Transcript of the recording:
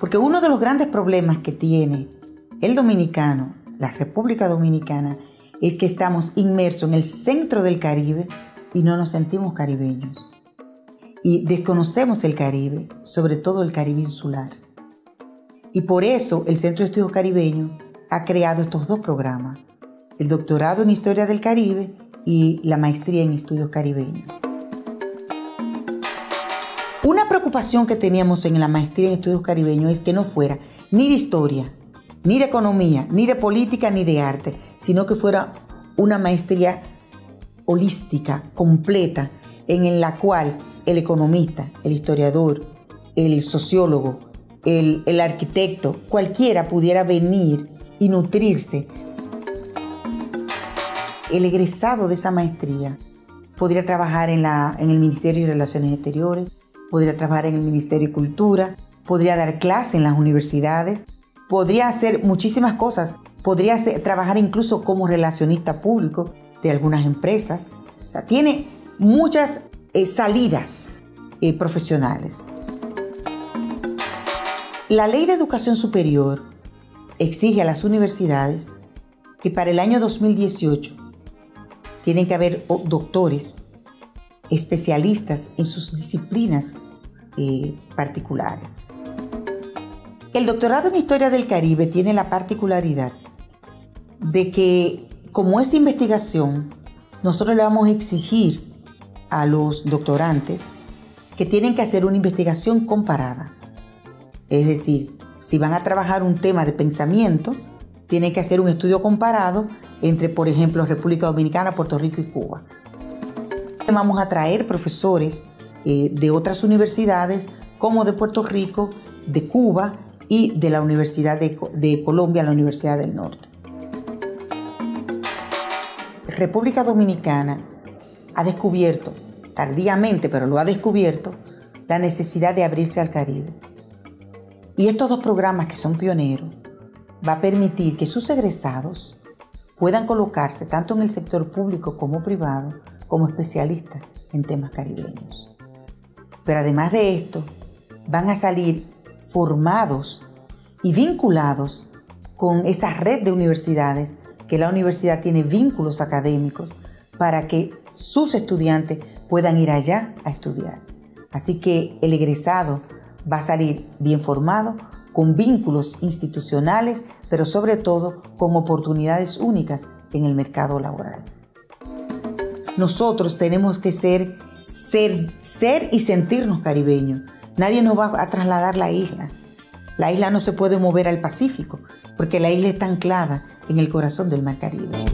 Porque uno de los grandes problemas que tiene el dominicano, la República Dominicana, es que estamos inmersos en el centro del Caribe y no nos sentimos caribeños. Y desconocemos el Caribe, sobre todo el Caribe insular. Y por eso el Centro de Estudios Caribeños ha creado estos dos programas, el doctorado en Historia del Caribe y la maestría en Estudios Caribeños. Una preocupación que teníamos en la maestría en Estudios Caribeños es que no fuera ni de historia, ni de economía, ni de política, ni de arte, sino que fuera una maestría holística, completa, en la cual el economista, el historiador, el sociólogo, el, arquitecto, cualquiera pudiera venir y nutrirse. El egresado de esa maestría podría trabajar en, el Ministerio de Relaciones Exteriores, podría trabajar en el Ministerio de Cultura, podría dar clases en las universidades, podría hacer muchísimas cosas, podría trabajar incluso como relacionista público de algunas empresas. O sea, tiene muchas eh, salidas eh, profesionales. La ley de educación superior exige a las universidades que para el año 2018 tienen que haber doctores especialistas en sus disciplinas eh, particulares. El doctorado en Historia del Caribe tiene la particularidad de que, como es investigación, nosotros le vamos a exigir a los doctorantes que tienen que hacer una investigación comparada. Es decir, si van a trabajar un tema de pensamiento, tienen que hacer un estudio comparado entre, por ejemplo, República Dominicana, Puerto Rico y Cuba. Vamos a traer profesores eh, de otras universidades como de Puerto Rico, de Cuba y de la Universidad de, Colombia, la Universidad del Norte. República Dominicana ha descubierto, tardíamente, pero lo ha descubierto, la necesidad de abrirse al Caribe. Y estos dos programas que son pioneros va a permitir que sus egresados puedan colocarse tanto en el sector público como privado como especialistas en temas caribeños. Pero además de esto, van a salir formados y vinculados con esa red de universidades que la universidad tiene vínculos académicos para que sus estudiantes puedan ir allá a estudiar. Así que el egresado va a salir bien formado, con vínculos institucionales, pero sobre todo con oportunidades únicas en el mercado laboral. Nosotros tenemos que ser, ser, ser y sentirnos caribeños Nadie nos va a trasladar la isla. La isla no se puede mover al Pacífico porque la isla está anclada en el corazón del Mar Caribe.